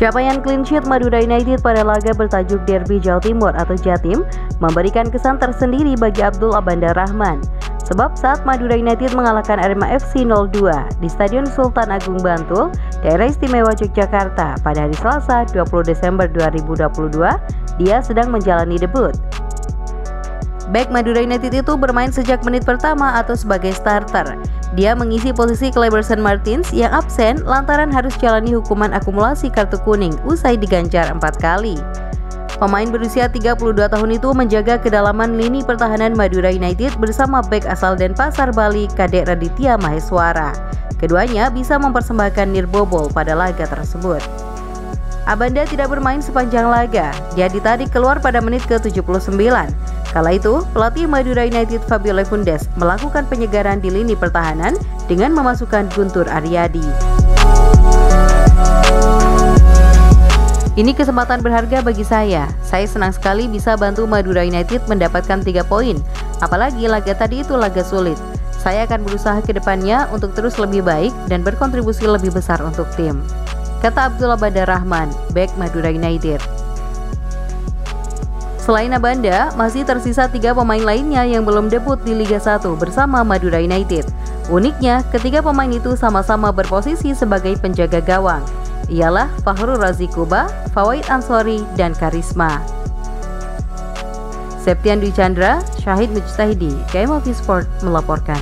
Capaian clean sheet Madura United pada laga bertajuk Derby Jawa Timur atau Jatim memberikan kesan tersendiri bagi Abdul Abanda Rahman. Sebab saat Madura United mengalahkan Arema FC 02 di Stadion Sultan Agung Bantul, daerah istimewa Yogyakarta pada hari Selasa 20 Desember 2022, dia sedang menjalani debut. Back Madura United itu bermain sejak menit pertama atau sebagai starter. Dia mengisi posisi Cleberson Martins yang absen lantaran harus jalani hukuman akumulasi kartu kuning usai diganjar empat kali. Pemain berusia 32 tahun itu menjaga kedalaman lini pertahanan Madura United bersama bek asal Denpasar Bali Kadek Raditya Maheswara. Keduanya bisa mempersembahkan Nirbobol pada laga tersebut. Abanda tidak bermain sepanjang laga, dia ditarik keluar pada menit ke-79 Kala itu, pelatih Madura United Fabio Lefundes melakukan penyegaran di lini pertahanan dengan memasukkan Guntur Aryadi. Ini kesempatan berharga bagi saya. Saya senang sekali bisa bantu Madura United mendapatkan tiga poin. Apalagi laga tadi itu laga sulit. Saya akan berusaha ke depannya untuk terus lebih baik dan berkontribusi lebih besar untuk tim. Kata Abdullah Badar Rahman, back Madura United. Selain Abanda, masih tersisa tiga pemain lainnya yang belum debut di Liga 1 bersama Madura United. Uniknya, ketiga pemain itu sama-sama berposisi sebagai penjaga gawang. Ialah Fahrul Razi Kuba, Fawaid Ansori, dan Karisma. Septian Dwi Chandra, Syahid Mujtahidi, KMOV Sport melaporkan.